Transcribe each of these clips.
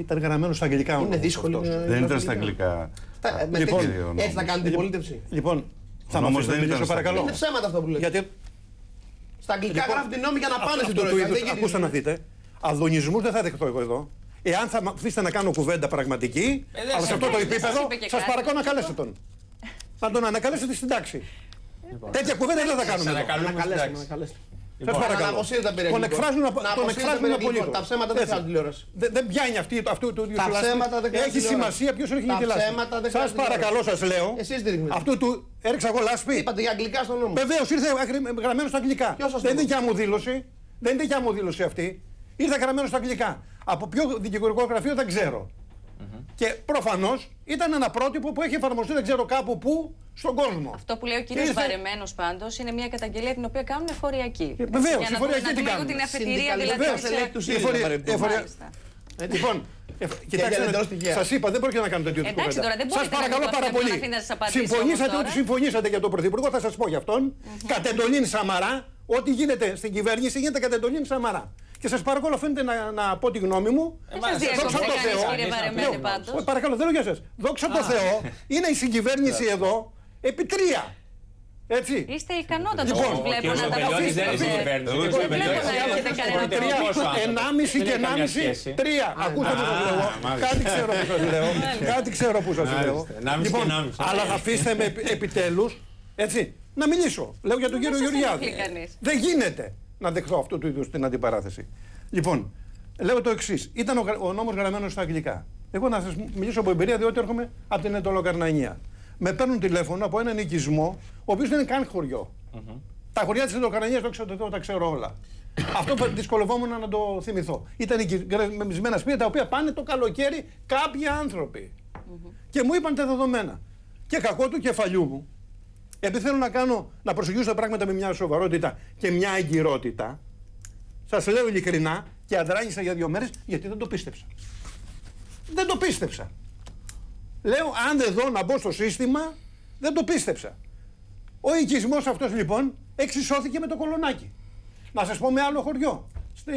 ήταν γραμμένο στα αγγλικά ο Είναι νόμος δύσκολο. αυτός. ε, Δεν ήταν να στα το αγγλικά. Τα- ε, μες Λοιπόν, τέτοιο- Έτσι θα κάνει την πολίτευση. Λοιπόν, θα νόμος μου αφήσετε δεν να ήταν μιλήσω στα παρακαλώ. Είναι ψέματα αυτό που λέτε. Γιατί Στα αγγλικά Λοιπόν, γράφει την νόμη για να πάνε αυτό στην του Τρόικα. είδους, Δεν Ακούστε να γυρίζουν. δείτε. Αδονισμού δεν θα δεχτώ εγώ εδώ. Εάν θα μ' αφήσετε να κάνω κουβέντα πραγματική, δεν αλλά σε σας αυτό το είπε, δεν σας επίπεδο, είπε και σας κάτι. παρακαλώ να καλέσετε τον. Να τον ανακαλέσετε στην τάξη. Τέτοια κουβέντα δεν θα κάνουμε εδώ. Ανακαλούμε στην Ανακαλέστε, τάξη. ανακαλέστε. Σας Να παρακαλώ. αποσύρετε τα περιεγγύη. Τον εκφράζουν, απο- Να τον αποσύρετε εκφράζουν τα περιεγγύη. απολύτως. Τα ψέματα δεν Έτσι. χρειάζονται τηλεόραση. Δεν, δεν πιάνει αυτή, αυτού του ίδιου Τα τηλεόραση. ψέματα δεν χρειάζεται Έχει τηλεόραση. σημασία ποιος ρίχνει Τα τη λάσπη. ψέματα δεν Σας χρειάζεται παρακαλώ, σας λέω. Εσείς τι ρίχνετε. Αυτού του έριξα εγώ λάσπη. Είπατε για αγγλικά στον νόμο. Βεβαίως ήρθε αγρι- γραμμένο στα αγγλικά. Ποιος σας το Δεν είναι είπε; δικιά μου δήλωση. Δεν είναι δικιά μου δήλωση αυτή. Ήρθε γραμμένο στα αγγλικά. Από ποιο δικηγορικό γραφείο δεν ξέρω. Και προφανώς ήταν ένα πρότυπο που έχει εφαρμοστεί δεν ξέρω κάπου πού στον κόσμο. Αυτό που λέει ο κύριος Ήρθε- Βαρεμένος πάντως είναι μια καταγγελία την οποία κάνουν εφοριακοί. Ε, βεβαίως, Για να εφοριακοί δούμε- τι να δούμε κάνουν. λίγο την αφετηρία Συνδικαλιστές δηλαδή. Βεβαίως, σε- ελέγχου του Η ΣΥΡΙΖΑ, εφορια- παρεμπιπτόντως. εφορια- Μάλιστα. Ε, Λοιπόν, ε, για εντελώς τυχαία. σας είπα, δεν πρόκειται να κάνω τέτοιο Εντάξει, τώρα, δεν Σας μπορείτε να παρακαλώ μην πάρα το πολύ. αφήνετε να σας απαντήσει Συμφωνήσατε όμως ότι τώρα. συμφωνήσατε για τον Πρωθυπουργό, θα σας πω για αυτόν. Κατ' εντολήν Σαμαρά, ό,τι γίνεται στην κυβέρνηση γίνεται κατ' εντολήν Σαμαρά. Και σας παρακαλώ, φαίνεται να, να πω τη γνώμη μου. Δεν Εμάς, σας διέκοψε Δόξα τω κανείς, Θεώ. κύριε Βαρεμένη Λέω, πάντως. ε, Παρακαλώ, δεν λέω για σας. Δόξα τω Θεώ, είναι η συγκυβέρνηση εδώ επί τρία. Έτσι. Είστε ικανότατος Λοιπόν, όπως Ο βλέπω κύριος να τα Βελιώτης δεν είναι στην αφήσετε. κυβέρνηση. Εγώ Ο κύριος δεν βλέπω Βελιώτης να είναι έχετε κανένα ούτε Τρία, πόσο άνθρωπος. ενάμιση Δεν και έχει καμία ενάμιση, σχέση. τρία. Ακούστε που σας λέω. μάλιστα. Κάτι ξέρω που σας λέω. Κάτι ξέρω που σας λέω. Μάλιστα. Ενάμιση και Λοιπόν, ενάμιση. αλλά θα αφήσετε με επι- επιτέλους, έτσι, να μιλήσω. Λέω για τον Δεν κύριο σας Γεωργιάδη. ενοχλεί κανείς. Δεν γίνεται να δεχθώ αυτού του είδους την αντιπαράθεση. Λοιπόν, λέω το εξής. Ήταν ο, γρα- ο νόμος γραμμένος στα αγγλικά. Εγώ να σας μιλήσω από εμπειρία, διότι έρχομαι από την Ετωλοκαρνανία. Με παίρνουν τηλέφωνο από έναν οικισμό, ο οποίος δεν είναι καν χωριό. Τα χωριά της Ετωλοκαρνανίας το ξέρω, το- τα ξέρω όλα. Αυτό που δυσκολευόμουν να το θυμηθώ. Ήταν γκρεμισμένα σπίτια τα οποία πάνε το καλοκαίρι κάποιοι άνθρωποι. Και μου είπαν τα δεδομένα. Και κακό του κεφαλιού μου, επειδή θέλω να κάνω, να προσεγγίσω τα πράγματα με μια σοβαρότητα και μια εγκυρότητα, σας λέω ειλικρινά και αδράνησα για δύο μέρες γιατί δεν το πίστεψα. Δεν το πίστεψα. Λέω, αν δεν δω να μπω στο σύστημα, δεν το πίστεψα. Ο οικισμός αυτός λοιπόν εξισώθηκε με το κολονάκι. Να σας πω με άλλο χωριό. Στη,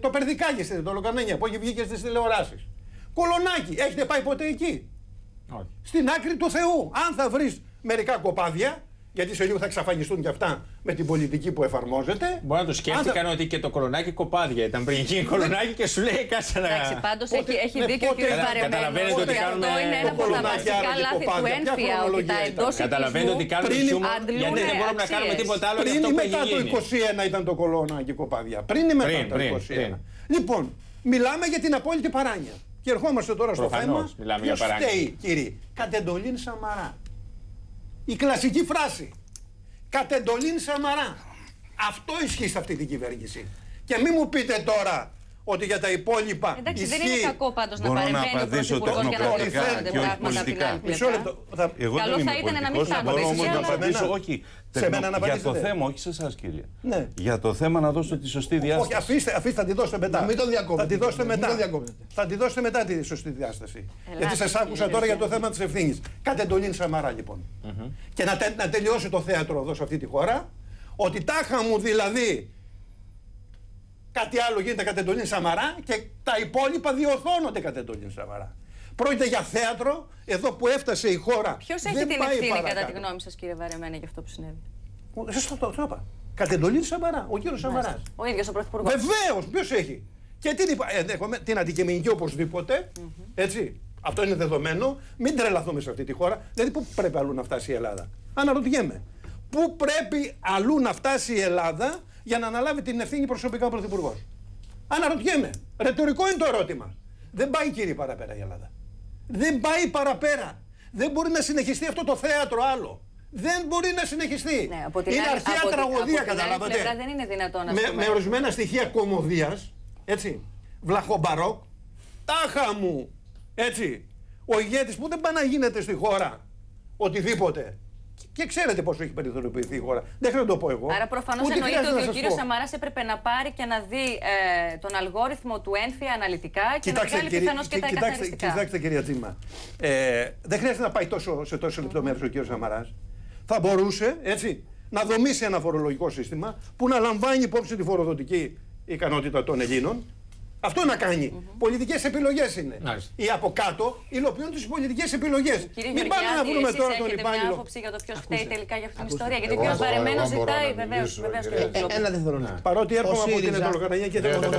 το Περδικάκι στην Τολοκανένια που έχει βγει και στις τηλεοράσεις. Κολονάκι. Έχετε πάει ποτέ εκεί; Όχι. Στην άκρη του Θεού. Αν θα βρεις μερικά κοπάδια, γιατί σε λίγο θα εξαφανιστούν και αυτά με την πολιτική που εφαρμόζεται. Μπορεί να το αν σκέφτηκαν θα- ότι και το κολονάκι κοπάδια ήταν πριν γίνει κολονάκι και σου λέει κάτσε να. Εντάξει, πάντως Πότε- έχει, έχει ναι, δίκιο ο πότε- κ. Κατα- Βαρεμένο. καταλαβαίνετε ότι αυτό κάνουμε είναι ένα το από τα κολονάκι, βασικά άρα και λάθη του κοπάδια. Ποια ένφια. Ότι χρονολογία τα ήταν; εντός Καταλαβαίνετε ότι κάνουμε πριν χιούμορ αντλούν γιατί δεν μπορούμε να κάνουμε αξίες. τίποτα άλλο για Πριν αυτό ή που μετά έχει το γίνει. 21 ήταν το κολονάκι κοπάδια. Πριν ή μετά Πριν, το πριν, 21. πριν. Λοιπόν, μιλάμε για την απόλυτη παράνοια. Και ερχόμαστε τώρα στο Προφανώς θέμα. μιλάμε για ποιος παράνοια. φταίει, κύριε; Κατ' εντολήν Σαμαρά. Η κλασική φράση. Κατ' εντολήν Σαμαρά. Αυτό ισχύει σε αυτή την κυβέρνηση. Και μην μου πείτε τώρα ότι για τα υπόλοιπα. Εντάξει, δεν ισχύει. είναι κακό πάντως να Μπορώ να παρεμβαίνει ο απαντήσω Πρωθυπουργός για να τεχνοκρατικά διορθώνονται και όχι πράγματα από την πολιτικά. άλλη Μισό πλευρά. λεπτό. Θα- Εγώ Καλό δεν θα είμαι ήταν να μην πολιτικός, φτάνουμε μπορώ σε όμως να εσένα. απαντήσω, Σε όχι, Σε μένα να για το απαντήσετε. θέμα, όχι σε εσάς κύριε. Ναι. Για το θέμα να δώσω τη σωστή Όχι, διάσταση. αφήστε, αφήστε, θα τη δώσετε μετά. Να μην τον διακόπτετε. Θα τη δώσετε Μην μετά. τον διακόπτετε. Θα τη δώσετε μετά τη σωστή διάσταση. Γιατί κύριε σα άκουσα τώρα για το θέμα της ευθύνης. Κατ' εντολήν Σαμαρά λοιπόν. Και να, τε- να τελειώσει το θέατρο εδώ σε αυτή τη χώρα. Ότι τάχα μου δηλαδή κάτι άλλο γίνεται κατ' εντολήν Σαμαρά και τα υπόλοιπα διορθώνονται κατ' εντολήν Σαμαρά. Πρόκειται για θέατρο εδώ που έφτασε η χώρα. Ποιος έχει Δεν την πάει ευθύνη κατά παρακάτω. τη γνώμη σας, κύριε Βαρεμένα, για αυτό που συνέβη; Σωστό το το είπα. Κατ' εντολήν Σαμαρά. Ο κύριος Σαμαράς. Ο ίδιος ο Πρωθυπουργός. Βεβαίως, ποιος έχει. Και την, υπα- ε, έχουμε την αντικειμενική οπωσδήποτε. Έτσι. Αυτό είναι δεδομένο. Μην τρελαθούμε σε αυτή τη χώρα. Δηλαδή, πού πρέπει αλλού να φτάσει η Ελλάδα; Αναρωτιέμαι. Πού πρέπει αλλού να φτάσει η Ελλάδα για να αναλάβει την ευθύνη προσωπικά ο Πρωθυπουργός. Αναρωτιέμαι. Ρετορικό είναι το ερώτημα. Δεν πάει κύριε παραπέρα η Ελλάδα. Δεν πάει παραπέρα. Δεν μπορεί να συνεχιστεί αυτό το θέατρο άλλο. Δεν μπορεί να συνεχιστεί. Ναι, από την είναι άλλη- αρχαία από την- τραγωδία, από την άλλη καταλάβατε. πλευρά δεν είναι δυνατόν, ας με, πούμε. με ορισμένα στοιχεία κομμωδίας, έτσι, βλαχομπαρόκ, τάχα μου, έτσι, ο ηγέτης που δεν πάει να γίνεται στη χώρα οτιδήποτε. Και- Και ξέρετε πόσο έχει περιθωριοποιηθεί η χώρα. Δεν χρειάζεται να το πω εγώ. Άρα προφανώς Ούτε εννοείται χρειάζεται ότι να ο σας κύριος πω. Σαμαράς έπρεπε να πάρει και να δει ε, τον αλγόριθμο του ένφια αναλυτικά και να βγάλει κύριε- πιθανώ και κι- τα κοιτάξτε, καθαριστικά. κοιτάξτε κυρία Τζίμα. Ε, δεν χρειάζεται να πάει τόσο, σε τόσο λεπτομέρειες ο κύριος Σαμαράς. Θα μπορούσε έτσι, να δομήσει ένα φορολογικό σύστημα που να λαμβάνει υπόψη τη φοροδοτική ικανότητα των Ελλήνων Αυτό να κάνει. Πολιτικές επιλογές είναι. Μάλιστα. Οι από κάτω υλοποιούν τις πολιτικές επιλογές. Κύριε Μην πάμε να Γεωργιάδη, βρούμε εσείς τώρα τον έχετε μια υπάλληλο. άποψη για το ποιος φταίει τελικά για αυτήν την ιστορία. Γιατί ο Εγώ κ. μπορώ- Βαρεμένο εγώ μπορώ ζητάει να βεβαίως μιλήσω, βεβαίως, κύριε. κύριε Ε, Κούκλο. Ένα δεν θέλω να. Παρότι έρχομαι Ο από την ΣΥΡΙΖΑ- Ετωλοκαραγία και Ναι, δεν ναι, μπορώ